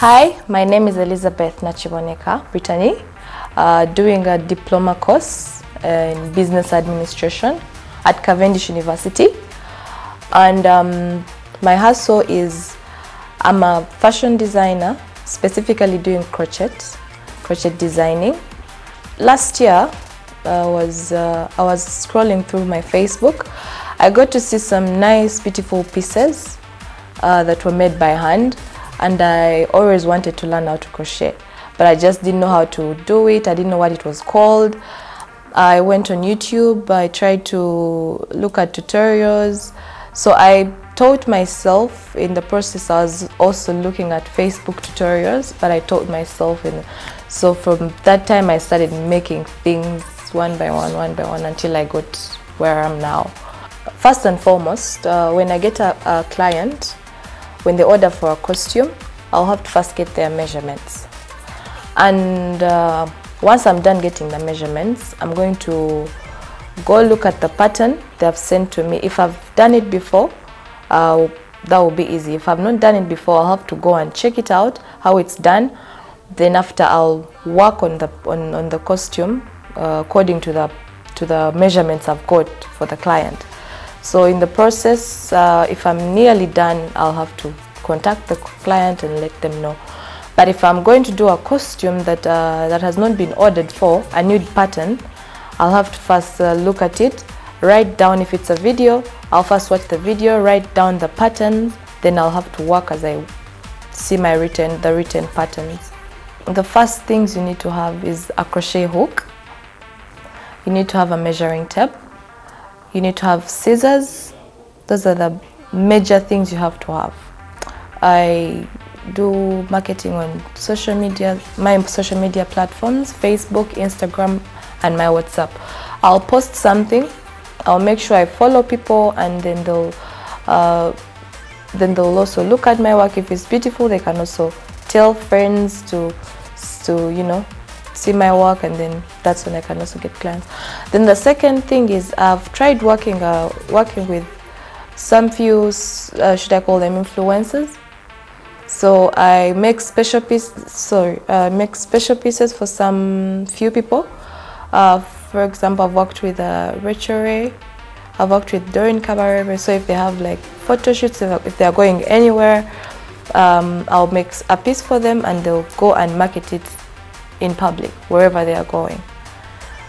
Hi, my name is Elizabeth Nakiboneka Brittany, uh, doing a diploma course in business administration at Cavendish University. And um, my hustle is I'm a fashion designer, specifically doing crochet, crochet designing. Last year, uh, was uh, I was scrolling through my Facebook. I got to see some nice, beautiful pieces uh, that were made by hand, and I always wanted to learn how to crochet, but I just didn't know how to do it. I didn't know what it was called. I went on YouTube. I tried to look at tutorials. So I taught myself in the process. I was also looking at Facebook tutorials, but I taught myself. In, so from that time, I started making things one by one, one by one, until I got where I am now. First and foremost, uh, when I get a, a client, when they order for a costume, I'll have to first get their measurements. And uh, once I'm done getting the measurements, I'm going to go look at the pattern they have sent to me. If I've done it before, uh, that will be easy. If I've not done it before, I'll have to go and check it out, how it's done. Then after, I'll work on the, on, on the costume uh, according to the, to the measurements I've got for the client. So in the process, uh, if I'm nearly done, I'll have to contact the client and let them know. But if I'm going to do a costume that, uh, that has not been ordered for, a new pattern, I'll have to first uh, look at it, write down if it's a video, I'll first watch the video, write down the patterns, then I'll have to work as I see my written, the written patterns. The first things you need to have is a crochet hook. You need to have a measuring tape. You need to have scissors. Those are the major things you have to have. I do marketing on social media, my social media platforms, Facebook, Instagram, and my WhatsApp. I'll post something, I'll make sure I follow people, and then they'll uh, then they'll also look at my work. If it's beautiful, they can also tell friends to to you know see my work, and then that's when I can also get clients. Then the second thing is I've tried working uh, working with some few uh, should I call them influencers so I make special pieces. Sorry, uh, make special pieces for some few people. Uh, for example, I've worked with uh, Rachel Ray. I've worked with Doreen Cabaret. So if they have like photo shoots, if they are going anywhere, um, I'll make a piece for them and they'll go and market it in public wherever they are going.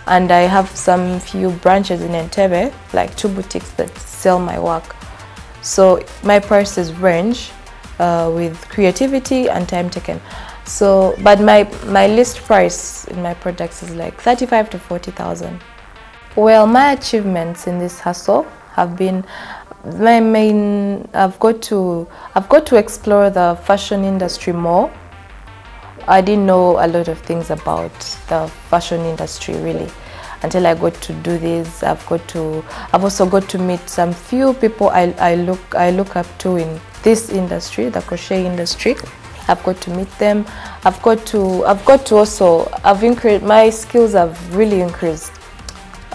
And I have some few branches in Entebbe, like two boutiques that sell my work. So my prices range uh, with creativity and time taken. So, but my, my list price in my products is like 35 to 40,000. Well, my achievements in this hustle have been my main, I've got to, I've got to explore the fashion industry more. I didn't know a lot of things about the fashion industry really until I got to do this. I've got to, I've also got to meet some few people I, I look, I look up to in this industry, the crochet industry. I've got to meet them. I've got to, I've got to also, I've increased, my skills have really increased.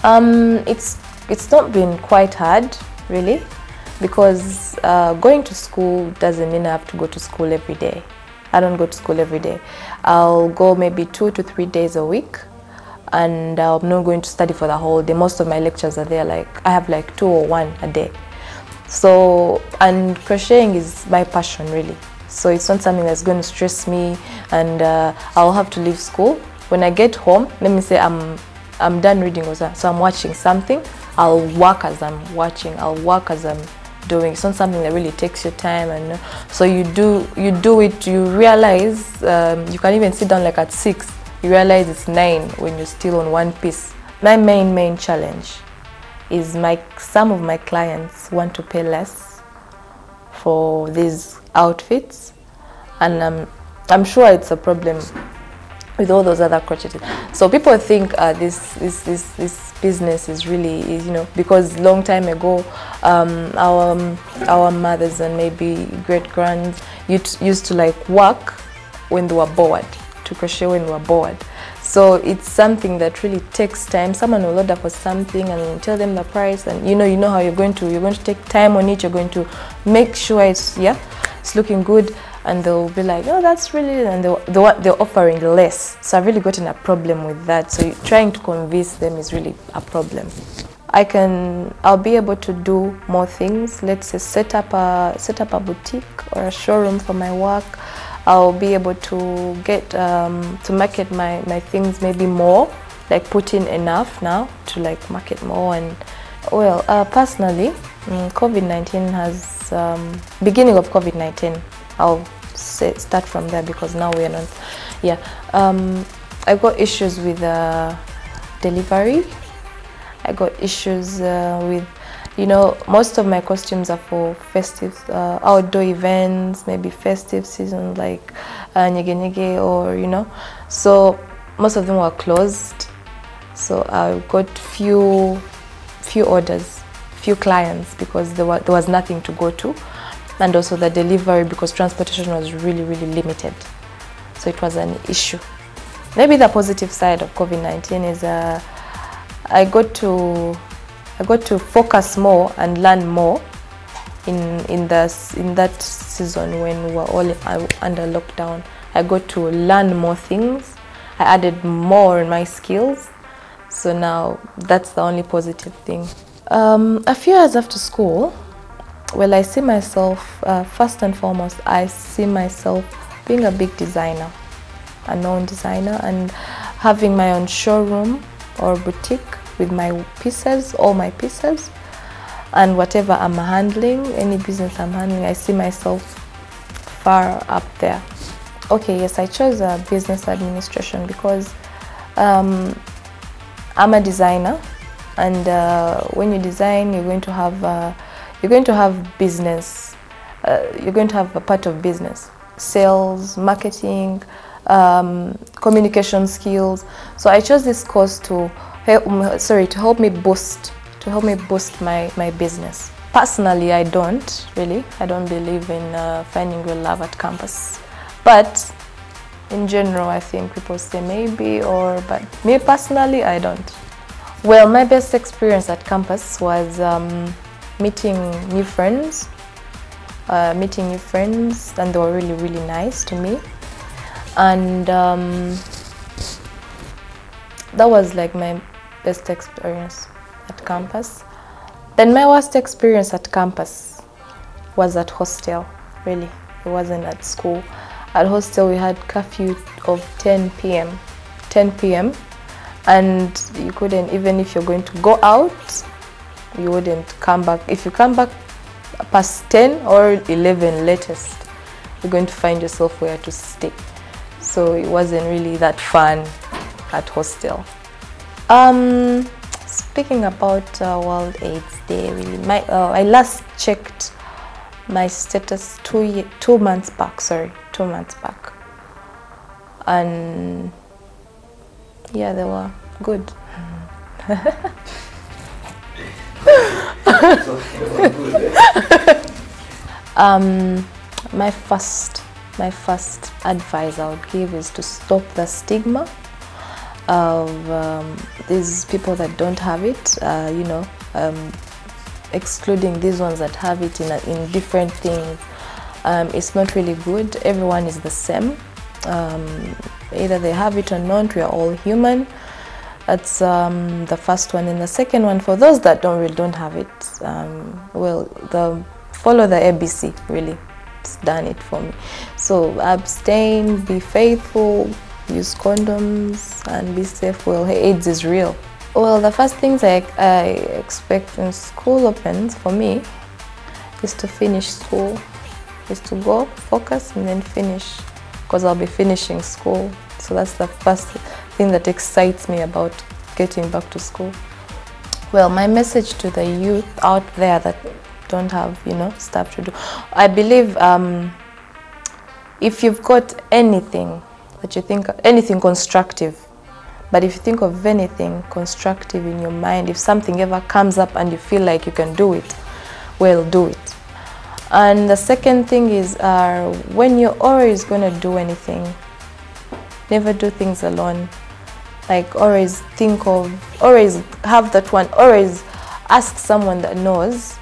Um, it's, it's not been quite hard, really, because uh, going to school doesn't mean I have to go to school every day. I don't go to school every day. I'll go maybe two to three days a week and I'm not going to study for the whole day. Most of my lectures are there, like I have like two or one a day. So, and crocheting is my passion really. So it's not something that's going to stress me and uh, I'll have to leave school. When I get home, let me say I'm, I'm done reading, so I'm watching something, I'll work as I'm watching, I'll work as I'm doing. It's not something that really takes your time and so you do, you do it, you realize, um, you can even sit down like at six, you realize it's nine when you're still on one piece. My main, main challenge is my some of my clients want to pay less for these outfits and um, I'm sure it's a problem with all those other crotcheted. So people think uh, this, this, this, this business is really, is, you know, because long time ago, um, our, um, our mothers and maybe great grands used to like work when they were bored, to crochet when they were bored. So it's something that really takes time. Someone will order for something and tell them the price and you know you know how you're going to you're going to take time on it, you're going to make sure it's yeah, it's looking good. And they'll be like, oh, that's really, and they, they're offering less. So I've really gotten a problem with that. So trying to convince them is really a problem. I can, I'll be able to do more things. Let's say set up a set up a boutique or a showroom for my work. I'll be able to get um, to market my my things maybe more, like put in enough now to like market more and well, uh, personally, mm, COVID-19 has um, beginning of COVID-19. I'll say, start from there because now we are not. Yeah, um, I got issues with uh, delivery. I got issues uh, with, you know, most of my costumes are for festive, uh, outdoor events, maybe festive season like uh, Nyege Nyege or, you know. So most of them were closed. So I got few, few orders, few clients because there, were, there was nothing to go to. And also the delivery because transportation was really, really limited. So it was an issue. Maybe the positive side of COVID-19 is uh, I got to I got to focus more and learn more in in the in that season when we were all under lockdown. I got to learn more things. I added more in my skills. So now that's the only positive thing. Um, a few years after school, well, I see myself uh, first and foremost. I see myself being a big designer a known designer and having my own showroom or boutique with my pieces, all my pieces, and whatever I'm handling, any business I'm handling, I see myself far up there. Okay, yes, I chose uh, business administration because um, I'm a designer, and uh, when you design, you're going to have uh, you're going to have business. Uh, you're going to have a part of business, sales, marketing, um, communication skills. So I chose this course to help, sorry to help me boost to help me boost my my business. Personally, I don't really. I don't believe in uh, finding real love at campus, but in general, I think people say maybe or but me personally, I don't. Well, my best experience at campus was um, meeting new friends, uh, meeting new friends, and they were really, really nice to me. And um, that was like my best experience at campus. Then my worst experience at campus was at hostel. Really, it wasn't at school. At hostel, we had curfew of 10 p.m. 10 p.m. and you couldn't even if you're going to go out, you wouldn't come back. If you come back past 10 or 11 latest, you're going to find yourself where to stay. So it wasn't really that fun at hostel. Um, speaking about uh, World AIDS Day, really, my uh, I last checked my status two ye- two months back. Sorry, two months back, and yeah, they were good. Um, my first, my first advice I would give is to stop the stigma of um, these people that don't have it. Uh, you know, um, excluding these ones that have it in, a, in different things. Um, it's not really good. Everyone is the same. Um, either they have it or not. We are all human. That's um, the first one. And the second one, for those that don't really don't have it, um, well, the follow the ABC. Really, it's done it for me. So abstain, be faithful, use condoms, and be safe. Well, AIDS is real. Well, the first things I, I expect when school opens for me is to finish school, is to go focus and then finish, because I'll be finishing school. So that's the first thing that excites me about getting back to school. Well, my message to the youth out there that don't have, you know, stuff to do, I believe um, if you've got anything that you think, anything constructive, but if you think of anything constructive in your mind, if something ever comes up and you feel like you can do it, well, do it. And the second thing is uh, when you're always going to do anything, never do things alone. Like always think of, always have that one, always ask someone that knows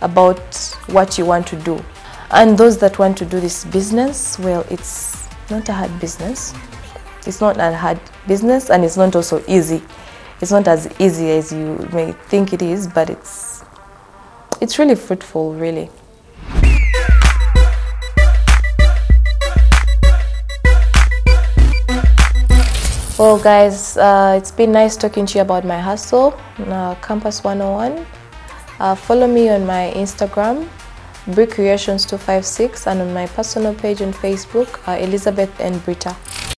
about what you want to do. And those that want to do this business, well, it's not a hard business. It's not a hard business and it's not also easy. It's not as easy as you may think it is, but it's it's really fruitful, really. Well, guys, uh, it's been nice talking to you about my hustle, uh, Campus 101. Uh, follow me on my Instagram, Brick Creations 256, and on my personal page on Facebook, uh, Elizabeth and Brita.